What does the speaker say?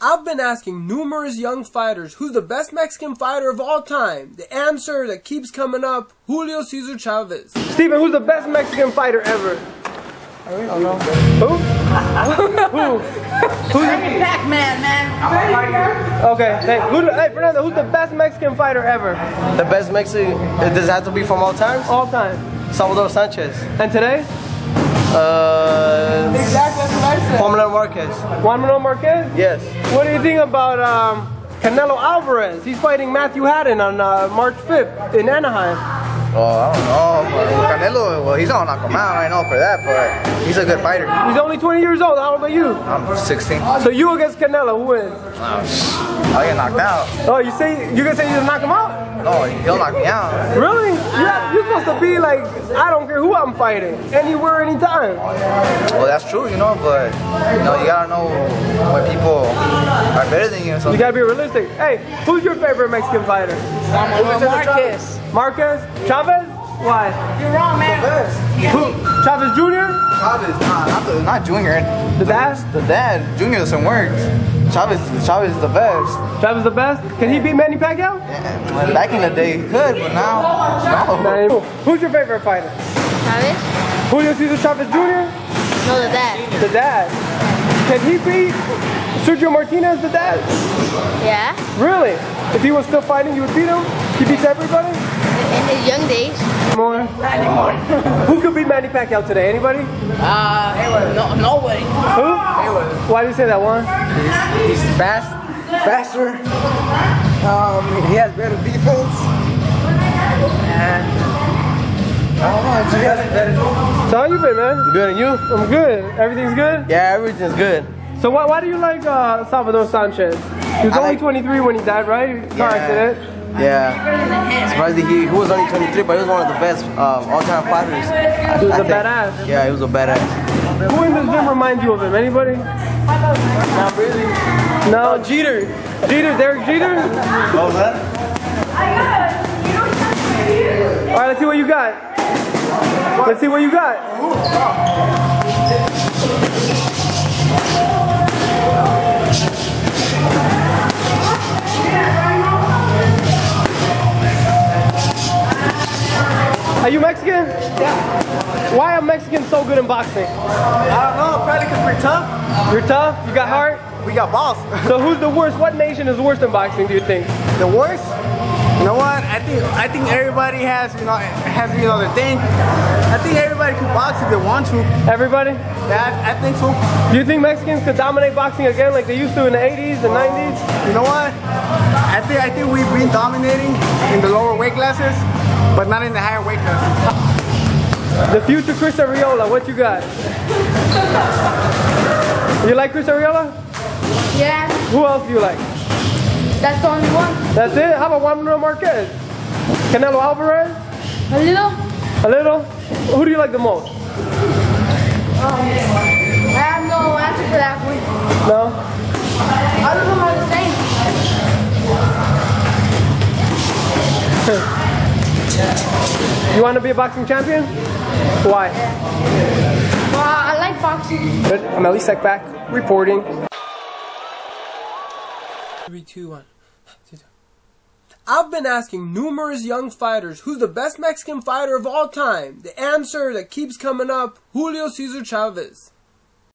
I've been asking numerous young fighters who's the best Mexican fighter of all time. The answer that keeps coming up, Julio Cesar Chavez. Steven, who's the best Mexican fighter ever? I really don't know. Who? Who? Who's Pac-Man, man. Okay, hey, who, hey Fernando, who's the best Mexican fighter ever? The best Mexican, does it have to be from all times? All time. Salvador Sanchez. And today? Uh, Exactly, that's what I said. Juan Manuel Marquez. Juan Manuel Marquez? Yes. What do you think about um, Canelo Alvarez? He's fighting Matthew Hatton on uh, March 5th in Anaheim. Oh, I don't know. Canelo, well, he's gonna knock him out. I know for that, but he's a good fighter. He's only 20 years old. How old are you? I'm 16. So you against Canelo, who wins? I'll get knocked out. Oh, you say you gonna say you gonna knock him out? No, he'll knock me out. Really? Yeah, you're supposed to be like, I don't care who I'm fighting, anywhere, anytime. Well, that's true, you know, but you know, you gotta know when people are better than you. So You gotta be realistic. Hey, who's your favorite Mexican fighter? Marcus. Marquez? Chavez? Why? You're wrong, man. The best. Who? Chavez Jr.? Chavez, nah, not, the, not Junior. The dad? The dad, Junior doesn't work. Chavez, Chavez is the best. Chavez the best? Can he beat Manny Pacquiao? Yeah, back in the day, he could, but now, no. Who's your favorite fighter? ¿Sabes? Julio Cesar Chavez Jr.? No, the dad. The dad. Can he beat Sergio Martinez, the dad? Yeah? Really? If he was still fighting, you would beat him? He beats everybody? In his young days. More? Who could beat Manny Pacquiao today? Anybody? Uh, no, nobody. Who? Why do you say that one? He's fast, faster. Um, he has better defense. And I don't know, better. So how you been, man? Good, and you? I'm good. Everything's good? Yeah, everything's good. So why, why do you like uh, Salvador Sanchez? He was I only like- 23 when he died, right? Car Yeah. accident. Yeah. Surprised he, he was only 23, but he was one of the best um, all-time fighters. He was I a think. badass. Yeah, he was a badass. Who in this gym reminds you of him? Anybody? Not really. No, Jeter. Jeter, Derek Jeter? Oh, man. All right, let's see what you got. Let's see what you got. Are you Mexican? Yeah. Why are Mexicans so good in boxing? I don't know, probably because we're tough. You're tough? You got heart? We got balls. So who's the worst? What nation is worse in boxing, do you think? the worst? You know what? I think I think everybody has you know has you know the thing. I think everybody can box if they want to. Everybody? Yeah, I, I think so. Do you think Mexicans could dominate boxing again like they used to in the 80s and 90s? You know what? I think I think we've been dominating in the lower weight classes, but not in the higher weight classes. The future Chris Arreola, what you got? You like Chris Arreola? Yeah, Who else do you like? that's the only one. That's it? How about Juan Manuel Marquez? Canelo Alvarez? A little? A little? Who do you like the most? Um, I have no answer for that one. No? All of them are the same. You want to be a boxing champion? Why? Well, I like boxing. Good. I'm Ellie Seckbach, reporting. Three, two, one. I've been asking numerous young fighters who's the best Mexican fighter of all time. The answer that keeps coming up, Julio Cesar Chavez.